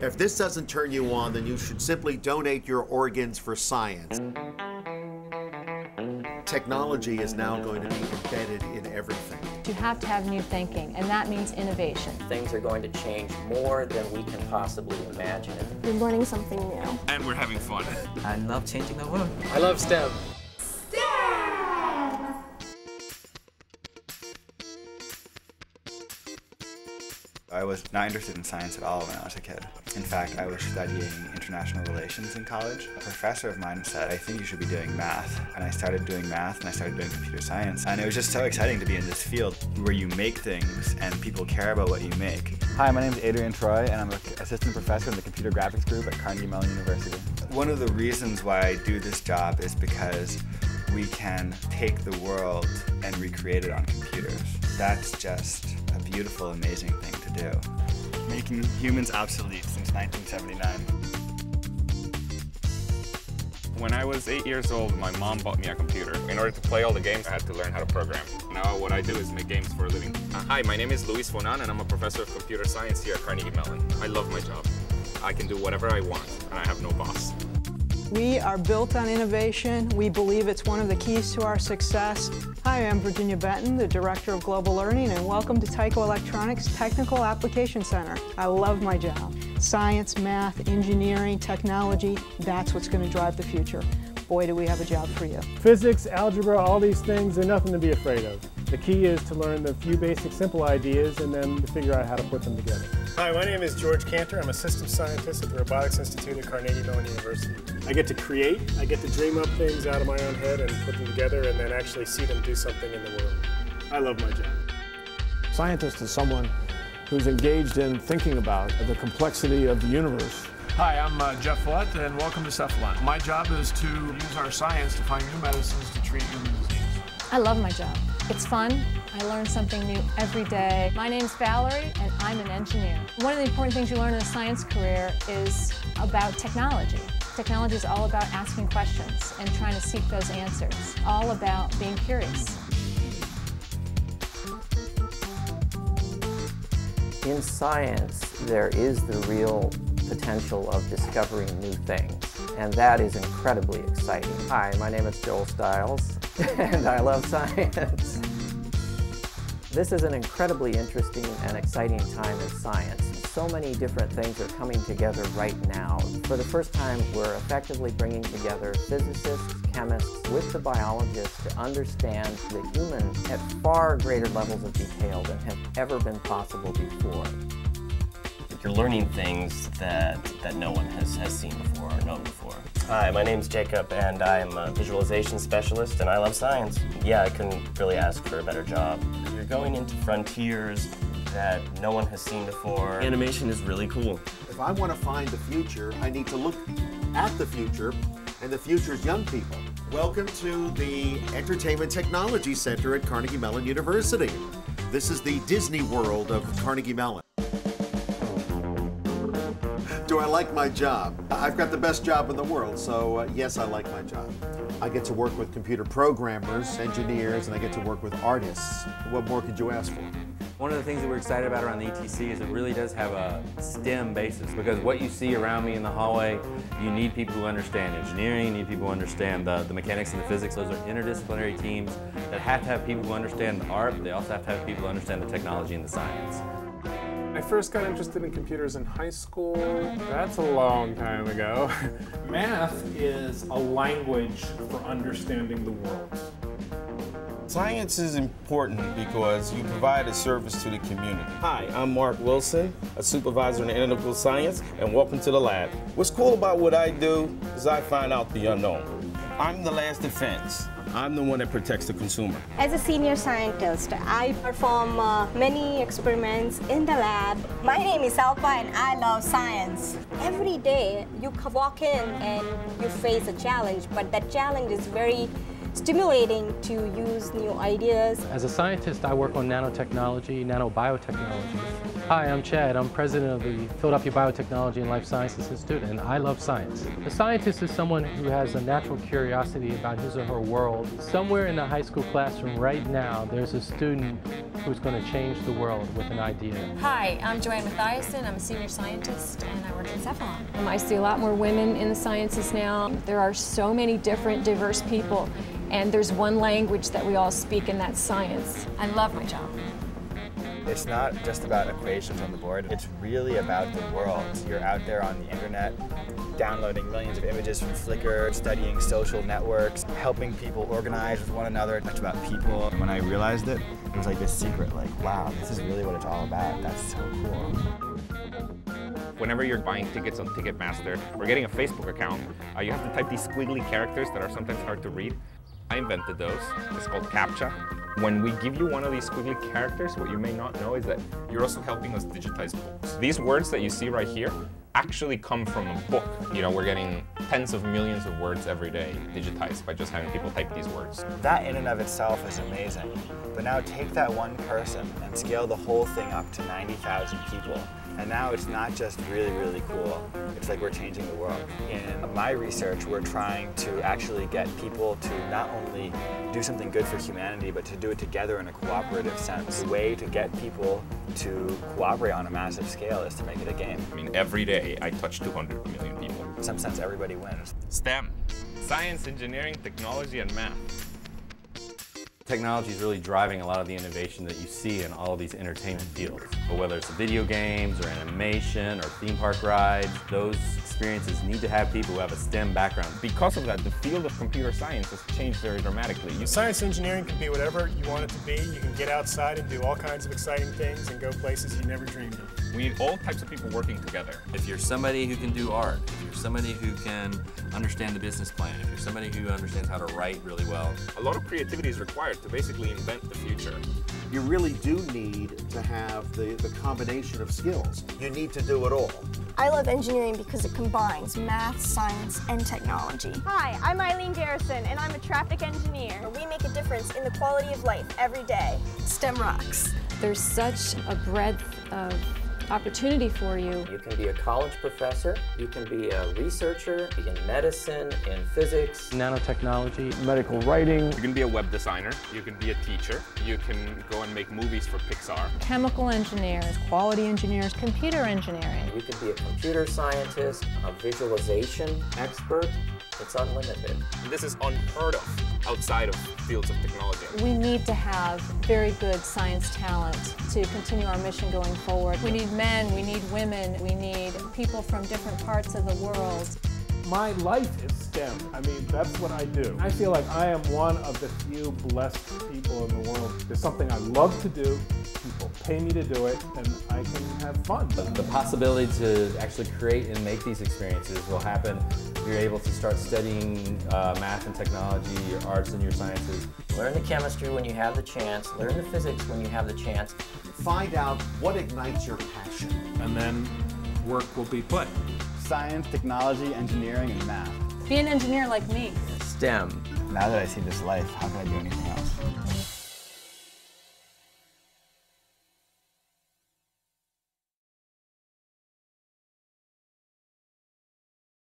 If this doesn't turn you on, then you should simply donate your organs for science. Technology is now going to be embedded in everything. You have to have new thinking, and that means innovation. Things are going to change more than we can possibly imagine. You're learning something new. And we're having fun. I love changing the world. I love STEM. I was not interested in science at all when I was a kid. In fact, I was studying international relations in college. A professor of mine said, I think you should be doing math. And I started doing math and I started doing computer science. And it was just so exciting to be in this field where you make things and people care about what you make. Hi, my name is Adrien Treuille and I'm an assistant professor in the computer graphics group at Carnegie Mellon University. One of the reasons why I do this job is because we can take the world and recreate it on computers. That's just a beautiful, amazing thing do. Making humans obsolete since 1979. When I was eight years old, my mom bought me a computer. In order to play all the games, I had to learn how to program. Now what I do is make games for a living. Uh, hi, my name is Luis von Ahn, and I'm a professor of computer science here at Carnegie Mellon. I love my job. I can do whatever I want, and I have no boss. We are built on innovation. We believe it's one of the keys to our success. Hi, I'm Virginia Benton, the Director of Global Learning, and welcome to Tyco Electronics Technical Application Center. I love my job. Science, math, engineering, technology, that's what's going to drive the future. Boy, do we have a job for you. Physics, algebra, all these things, they're nothing to be afraid of. The key is to learn the few basic simple ideas and then to figure out how to put them together. Hi, my name is George Kantor. I'm a systems scientist at the Robotics Institute at Carnegie Mellon University. I get to create, I get to dream up things out of my own head and put them together and then actually see them do something in the world. I love my job. Scientist is someone who's engaged in thinking about the complexity of the universe. Hi, I'm uh, Jeff Flett, and welcome to Cephalon. My job is to use our science to find new medicines to treat human disease. I love my job. It's fun. I learn something new every day. My name's Valerie, and I'm an engineer. One of the important things you learn in a science career is about technology. Technology is all about asking questions and trying to seek those answers, all about being curious. In science, there is the real potential of discovering new things, and that is incredibly exciting. Hi, my name is Joel Stiles, and I love science. This is an incredibly interesting and exciting time in science. So many different things are coming together right now. For the first time, we're effectively bringing together physicists, chemists, with the biologists to understand the human at far greater levels of detail than have ever been possible before. You're learning things that, that no one has, has seen before or known before. Hi, my name's Jacob, and I'm a visualization specialist, and I love science. Yeah, I couldn't really ask for a better job. You're going into frontiers that no one has seen before. Animation is really cool. If I want to find the future, I need to look at the future, and the future is young people. Welcome to the Entertainment Technology Center at Carnegie Mellon University. This is the Disney World of Carnegie Mellon. Do I like my job? I've got the best job in the world, so uh, yes, I like my job. I get to work with computer programmers, engineers, and I get to work with artists. What more could you ask for? One of the things that we're excited about around the ETC is it really does have a STEM basis because what you see around me in the hallway, you need people who understand engineering, you need people who understand the, the mechanics and the physics. Those are interdisciplinary teams that have to have people who understand the art, but they also have to have people who understand the technology and the science. I first got interested in computers in high school. That's a long time ago. Math is a language for understanding the world. Science is important because you provide a service to the community. Hi, I'm Mark Wilson, a supervisor in analytical science, and welcome to the lab. What's cool about what I do is I find out the unknown. I'm the last defense. I'm the one that protects the consumer. As a senior scientist, I perform uh, many experiments in the lab. My name is Alpha and I love science. Every day you walk in and you face a challenge, but that challenge is very stimulating to use new ideas. As a scientist, I work on nanotechnology, nanobiotechnology. Hi, I'm Chad. I'm president of the Philadelphia Biotechnology and Life Sciences Institute, and I love science. A scientist is someone who has a natural curiosity about his or her world. Somewhere in the high school classroom right now, there's a student who's going to change the world with an idea. Hi, I'm Joanne Mathiasen. I'm a senior scientist, and I work at Cephalon. Um, I see a lot more women in the sciences now. There are so many different, diverse people, and there's one language that we all speak, and that's science. I love my job. It's not just about equations on the board, it's really about the world. You're out there on the internet, downloading millions of images from Flickr, studying social networks, helping people organize with one another. It's about people. When I realized it, it was like this secret, like, wow, this is really what it's all about. That's so cool. Whenever you're buying tickets on Ticketmaster or getting a Facebook account, uh, you have to type these squiggly characters that are sometimes hard to read. I invented those. It's called CAPTCHA. When we give you one of these squiggly characters, what you may not know is that you're also helping us digitize books. These words that you see right here actually come from a book. You know, we're getting tens of millions of words every day digitized by just having people type these words. That in and of itself is amazing. But now take that one person and scale the whole thing up to 90,000 people. And now it's not just really, really cool. It's like we're changing the world. In my research, we're trying to actually get people to not only do something good for humanity, but to do it together in a cooperative sense. The way to get people to cooperate on a massive scale is to make it a game. I mean, every day I touch 200 million people. In some sense, everybody wins. STEM, science, engineering, technology, and math. Technology is really driving a lot of the innovation that you see in all these entertainment fields. But whether it's video games or animation or theme park rides, those experiences need to have people who have a STEM background. Because of that, the field of computer science has changed very dramatically. You science engineering can be whatever you want it to be. You can get outside and do all kinds of exciting things and go places you never dreamed of. We need all types of people working together. If you're somebody who can do art, if you're somebody who can understand the business plan, if you're somebody who understands how to write really well, a lot of creativity is required to basically invent the future. You really do need to have the, the combination of skills. You need to do it all. I love engineering because it combines math, science, and technology. Hi, I'm Eileen Garrison, and I'm a traffic engineer. We make a difference in the quality of life every day. STEM rocks. There's such a breadth of opportunity for you. You can be a college professor, you can be a researcher in medicine, in physics, nanotechnology, medical writing. You can be a web designer, you can be a teacher, you can go and make movies for Pixar. Chemical engineers, quality engineers, computer engineering. You could be a computer scientist, a visualization expert. It's unlimited. This is unheard of outside of fields of technology. We need to have very good science talent to continue our mission going forward. We need men, we need women, we need people from different parts of the world. My life is STEM. I mean, that's what I do. I feel like I am one of the few blessed people in the world. It's something I love to do, people pay me to do it, and I can have fun. The possibility to actually create and make these experiences will happen. if You're able to start studying uh, math and technology, your arts and your sciences. Learn the chemistry when you have the chance, learn the physics when you have the chance. Find out what ignites your passion. And then work will be put. Science, technology, engineering, and math. Be an engineer like me. STEM. Now that I see this life, how can I do anything else?